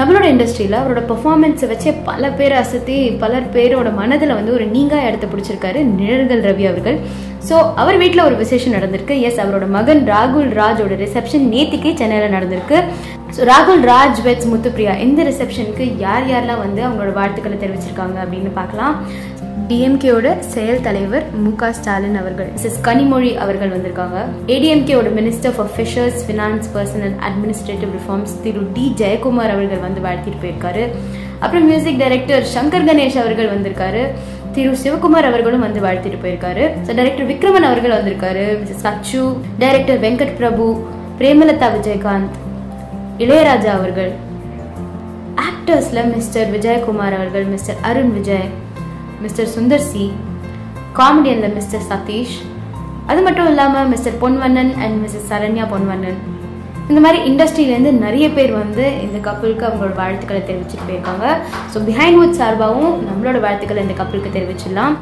நம்மளோட இண்டஸ்ட்ரியில் அவரோட பெர்ஃபார்மன்ஸை வச்சே பல பேர் அசத்தி பலர் பேரோட மனதில் வந்து ஒரு நீங்கா இடத்த பிடிச்சிருக்காரு நிழல்கள் ரவி அவர்கள். ஸோ அவர் வீட்டில் ஒரு விசேஷம் நடந்திருக்கு. எஸ் அவரோட மகன் ராகுல் ராஜோட ரிசப்ஷன் நேத்திக்கே சென்னையில் நடந்திருக்கு. ஸோ ராகுல் ராஜ் வெட்ஸ் முத்துப்பிரியா இந்த ரிசப்ஷனுக்கு யார் யாரெல்லாம் வந்து அவங்களோட வாழ்த்துக்களை தெரிவிச்சிருக்காங்க அப்படின்னு பார்க்கலாம். டிஎம்கேயோட செயல் தலைவர் மு க ஸ்டாலின் அவர்கள் மிஸ்எஸ் கனிமொழி அவர்கள் வந்திருக்காங்க. ஏடிஎம்கேயோட minister for fishers finance personnel administrative reforms Thiru D Jayakumar அவர்கள் வந்து வாழ்த்திட்டு போயிருக்காரு. அப்புறம் மியூசிக் டைரக்டர் சங்கர் கணேஷ் அவர்கள் வந்திருக்காரு. திரு சிவகுமார் அவர்களும் வந்து வாழ்த்திட்டு போயிருக்காரு. ஸோ டைரக்டர் விக்ரமன் அவர்கள் வந்திருக்காரு மிஸ் சச்சு டைரக்டர் வெங்கட் பிரபு பிரேமலதா விஜயகாந்த் இளையராஜா அவர்கள் ஆக்டர்ஸில் மிஸ்டர் விஜயகுமார் அவர்கள் Mister Arun Vijay Mister Sundar C காமெடியனில் mister Sathish அது மட்டும் இல்லாமல் Mister Ponvannan and Mister Saranya Ponvannan. இந்த மாதிரி இண்டஸ்ட்ரியிலேருந்து நிறைய பேர் வந்து இந்த கப்பலுக்கு அவங்களோட வாழ்த்துக்களை தெரிவிச்சுட்டு போயிருக்காங்க. ஸோ பிஹைண்ட் வுட் சார்பாகவும் நம்மளோட வாழ்த்துக்களை இந்த கப்பலுக்கு தெரிவிச்சிடலாம்.